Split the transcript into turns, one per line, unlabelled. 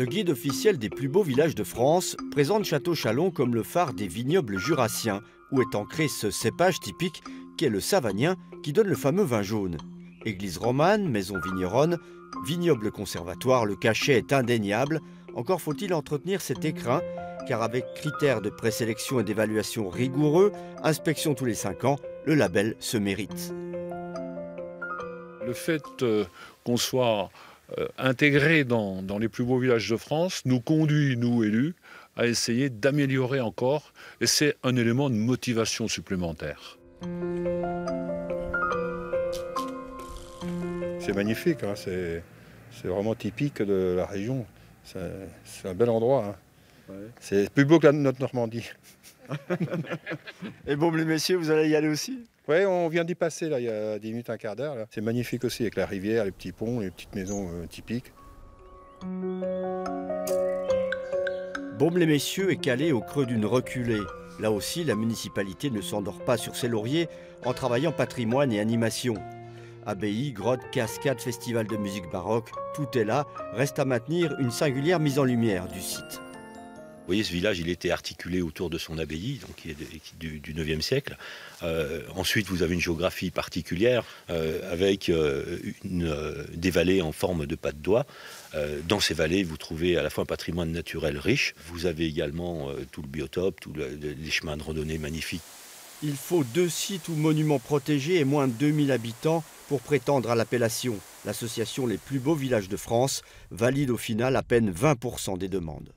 Le guide officiel des plus beaux villages de France présente Château-Chalon comme le phare des vignobles jurassiens, où est ancré ce cépage typique qui est le savagnin qui donne le fameux vin jaune. Église romane, maison vigneronne, vignoble conservatoire, le cachet est indéniable. Encore faut-il entretenir cet écrin, car avec critères de présélection et d'évaluation rigoureux, inspection tous les 5 ans, le label se mérite.
Le fait euh, qu'on soit intégré dans, les plus beaux villages de France nous conduit, nous élus, à essayer d'améliorer encore, et c'est un élément de motivation supplémentaire.
C'est magnifique, hein, c'est vraiment typique de la région. C'est un bel endroit. Hein. C'est plus beau que notre Normandie.
et bon, les messieurs, vous allez y aller aussi?
Oui, on vient d'y passer là, il y a 10 minutes, un quart d'heure. C'est magnifique aussi avec la rivière, les petits ponts, les petites maisons euh, typiques.
Baume-les-Messieurs est calé au creux d'une reculée. Là aussi, la municipalité ne s'endort pas sur ses lauriers en travaillant patrimoine et animation. Abbaye, grotte, cascade, festival de musique baroque, tout est là, reste à maintenir une singulière mise en lumière du site.
Vous voyez, ce village, il était articulé autour de son abbaye, donc qui est du, du 9e siècle. Euh, ensuite, vous avez une géographie particulière euh, avec euh, des vallées en forme de pas de doigt. dans ces vallées, vous trouvez à la fois un patrimoine naturel riche. Vous avez également tout le biotope, tous les chemins de randonnée magnifiques.
Il faut deux sites ou monuments protégés et moins de 2000 habitants pour prétendre à l'appellation. L'association Les plus beaux villages de France valide au final à peine 20% des demandes.